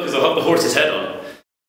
because I'll have the horse's head on.